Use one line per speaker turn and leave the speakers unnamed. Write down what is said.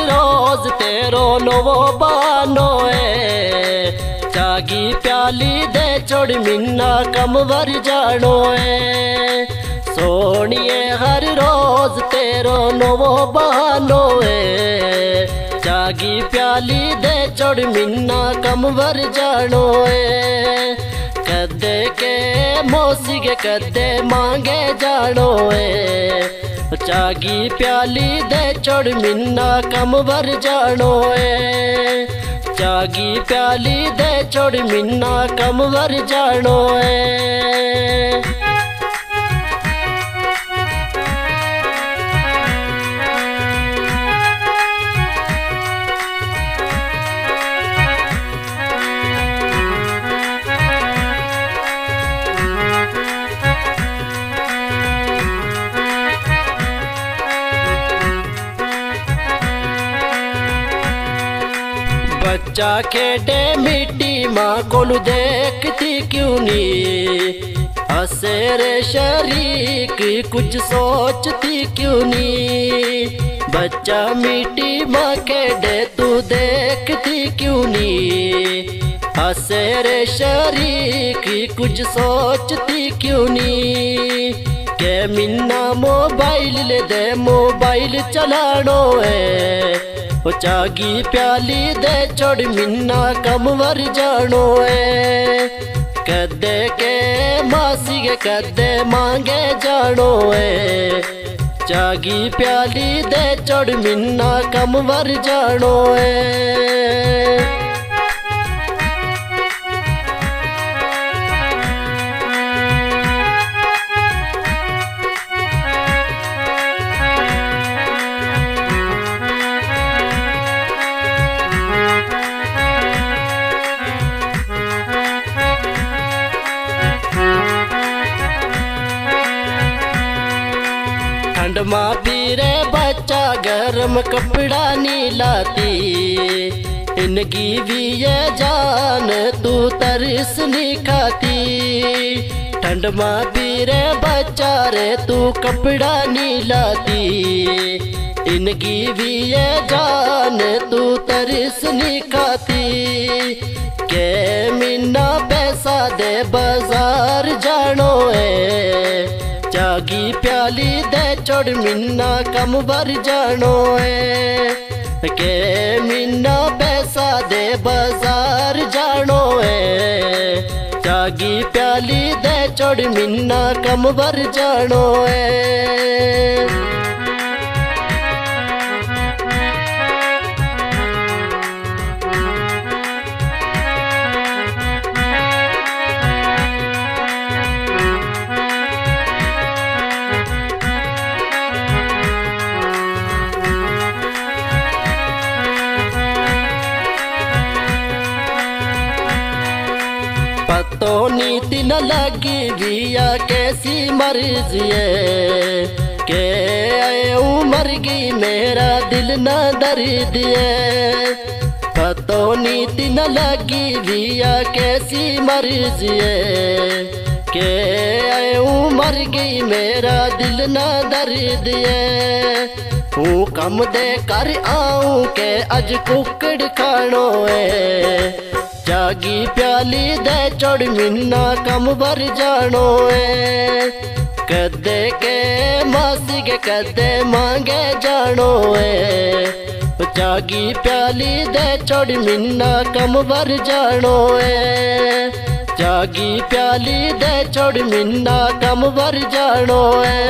रोज तेरो नवो बानो है। जागी प्याली दे छोड़ मिन्ना कम वर जानो सोनिए हर रोज तेरो नवो बानो है। जागी प्याली दे छोड़ मिन्ना कम वर जानो है। कदे के मोसी कदे मांगे जानो है। चागी प्याली दे चढ़ मिन्ना कम वर जानो है चागी प्याली दे चढ़ मिन्ना कम वर जानो है बच्चा खेडे मिट्टी माँ को देखती क्यों नी हसे रे शरीक कुछ सोचती क्यों नी बच्चा मिट्टी माँ खेडे तू देखती क्यों नी हसे रे शरीक कुछ सोचती क्यों नी के मिन्ना मोबाइल ले दे, मोबाइल चलानो है। ओ चागी प्याली दे छोड़ मिन्ना कम वर जानो है कदे के मासी के कदे मांगे जानो है चागी प्याली दे छोड़ मिन्ना कम ठंड माँ पीरे बच्चा गर्म कपड़ा नी लाती इनकी भी ये जान तू तरस नहीं खाती। ठंड माँ पीरे बच्चा रे, तू कपड़ा नी लाती इनकी भी ये जान तू तरस नहीं खाती। के मिन्ना पैसा दे, बाज़ार जानो है। जागी प्याली दे चढ़ मिन्ना कम बर जानो है के मिन्ना पैसा दे बाज़ार जानो है जागी प्याली दे चढ़ मिन्ना कम बर जानो है पतो नीति न लगी बिया कैसी मर्ज़ी है के उमर गई मेरा दिल न दर्द है पतो नीति न लगी बिया कैसी मर्ज़ी है के उमर गई मेरा दिल न दर्द हूँ कम दे कर आऊँ के अज कुकड़ खानो है जागी प्याली दे चढ़ मिन्ना कम बर जानो है कदे के मासी के कदे मांगे जानो है जागी प्याली दे चढ़ मिन्ना कम बर जानो है जागी प्याली दे चढ़ मिन्ना कम बर जानो है